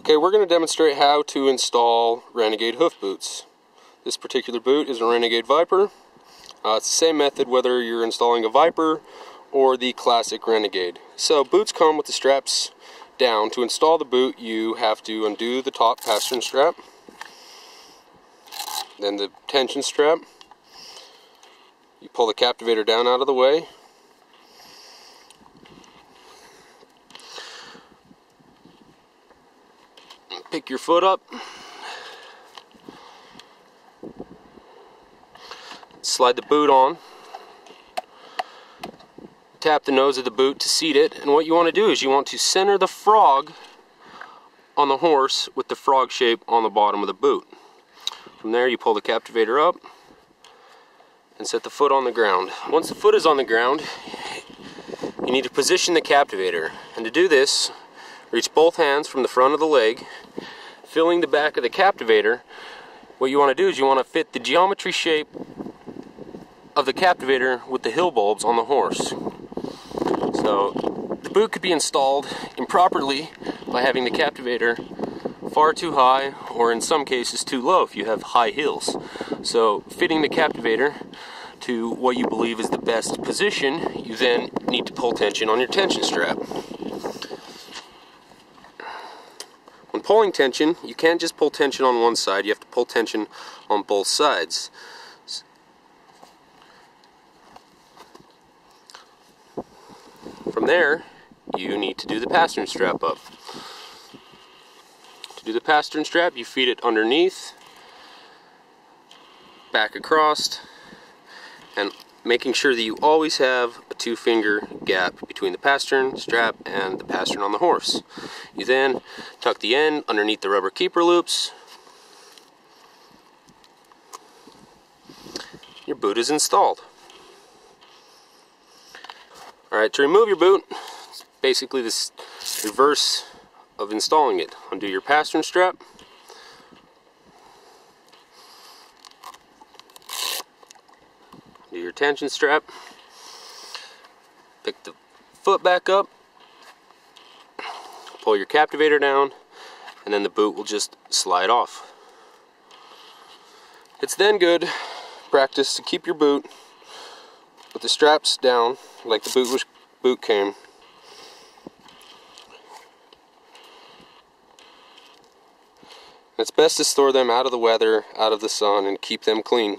Okay, we're going to demonstrate how to install Renegade hoof boots. This particular boot is a Renegade Viper. Uh, it's the same method whether you're installing a Viper or the classic Renegade. So boots come with the straps down. To install the boot you have to undo the top pastern strap, then the tension strap. You pull the captivator down out of the way, pick your foot up, slide the boot on, tap the nose of the boot to seat it, and what you want to do is you want to center the frog on the horse with the frog shape on the bottom of the boot. From there you pull the captivator up and set the foot on the ground. Once the foot is on the ground, you need to position the captivator. And to do this, reach both hands from the front of the leg filling the back of the captivator, what you want to do is you want to fit the geometry shape of the captivator with the heel bulbs on the horse. So the boot could be installed improperly by having the captivator far too high or in some cases too low if you have high heels. So fitting the captivator to what you believe is the best position, you then need to pull tension on your tension strap. Pulling tension, you can't just pull tension on one side, you have to pull tension on both sides. From there, you need to do the pastern strap up. To do the pastern strap, you feed it underneath, back across, and making sure that you always have a two finger gap between the pastern strap and the pastern on the horse. You then tuck the end underneath the rubber keeper loops. Your boot is installed. Alright, to remove your boot, it's basically this reverse of installing it. Undo your pastern strap. Do your tension strap. Pick the foot back up. Pull your captivator down. And then the boot will just slide off. It's then good practice to keep your boot with the straps down like the boot was boot came. It's best to store them out of the weather, out of the sun, and keep them clean.